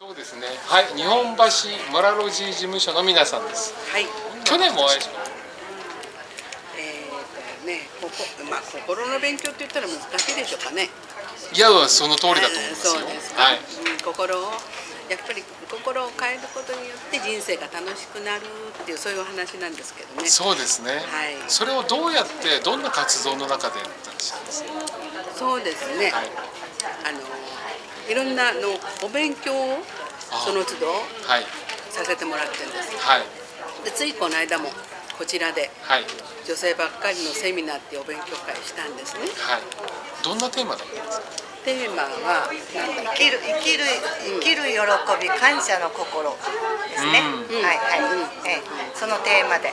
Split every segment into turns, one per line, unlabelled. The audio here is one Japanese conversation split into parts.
そうですね。はい、日本橋モラロジー事務所の皆さんです。
はい。
去年もお会いしまし
えーとね、ここまあ心の勉強って言ったら難しいでしょうかね。
た。いや、その通りだと思いますよ。
そうですか。
はい。
うん、心をやっぱり心を変えることによって人生が楽しくなるっていうそういうお話なんですけどね。
そうですね。
はい
それをどうやってどんな活動の中でやってらっしゃるんですか？
そうですね。
はい。
あのいろんなのお勉強を
あ
その都度
はい。
させてもらってるんです。
はい。
でついこの間もこちらで
はい。
女性ばっかりのセミナーっていうお勉強会したんですね。
はい。どんなテーマだったんですか？
テーマは
生きる生きる生きる喜び感謝の心ですね。
うん
はいはい、ええそのテーマで、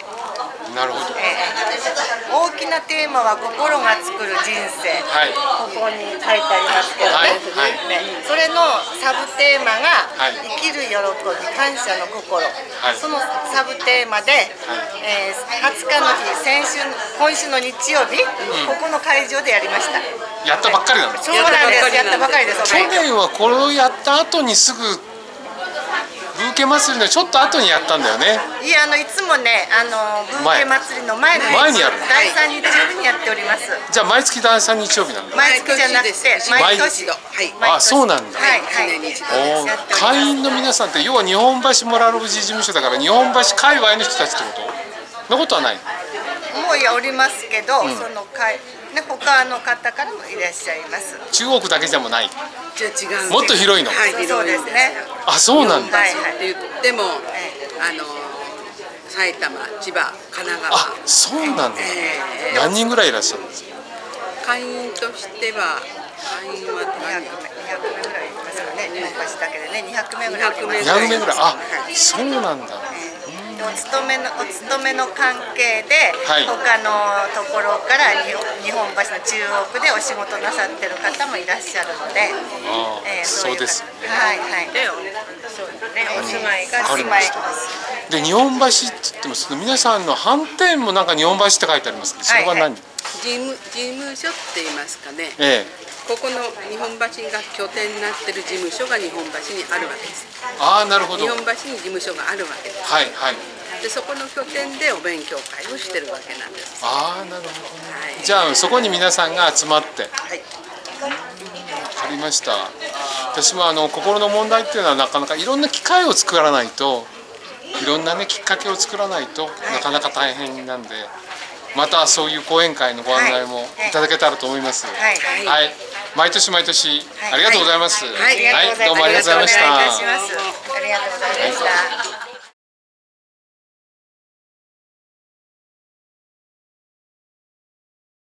なるほど。
ええ大きなテーマは心が作る人生。
はい。
ここに書いてありますけど
はい
ね。
はい
ねそれのサブテーマが、
はい
生きる喜び感謝の心、
い
そのサブテーマで、えー20日の日先週今週の日曜日、ここの会場でやりました。
やったばっかりなんです。
そうなんです。やったばかりです。
去年はこれをやった後にすぐ。ブーケ祭りのちょっと後にやったんだよね。
いやあのいつもねあのブーケ祭りの前の
前。にやる。
第三日曜日にやっております。
じゃあ毎月第三日曜日なんだ。
毎月じゃなくて毎年
はい
毎年。
あそうなんだ。
はいはい。
会員の皆さんって要は日本橋モラルジー事務所だから日本橋界隈の人たちってこと？なことはない
もういやおりますけど、その会ね他の方からもいらっしゃいます。
中国だけじゃもない。
じゃあ違う
もっと広いの？
はい、
そうですね。
あそうなんだ。
はい
って言っても、あの埼玉、千葉、神奈川。
あそうなんだ。
えー
何人ぐらいいらっしゃるんですか？
会員としては会員は
200名200名ぐらいいますよね。日本橋だけでね200名ぐらいおります。
200名ぐらい。あそうなんだ。
でお勤めのお勤めの関係で、
はい。
他のところから日本橋の中央区でお仕事なさってる方もいらっしゃるので、えーい
そうですよね。
はいはい。そうですね。お住まいが住まい
で日本橋って言ってもその皆さんの反転もなんか日本橋って書いてありますけどそれは何、
はい
事務事務所って言いますかね。
ええ。
ここの日本橋が拠点になってる事務所が日本橋にあるわけです。
ああなるほど。
日
はい
本橋に事務所があるわけです。
はい
でそこの拠点でお勉強会をしてるわけなんです。
ああなるほど
はい。
じゃあそこに皆さんが集まって。
はい。
わかりました。私もあの心の問題っていうのはなかなかいろんな機会を作らないといろんなねきっかけを作らないとなかなか大変なんでまたそういう講演会のご案内もい。ただけたらと思います。
はい。
はい、毎年毎年ありがとうございます。
はい。
どうもありがとうございました。
ありがとうございました。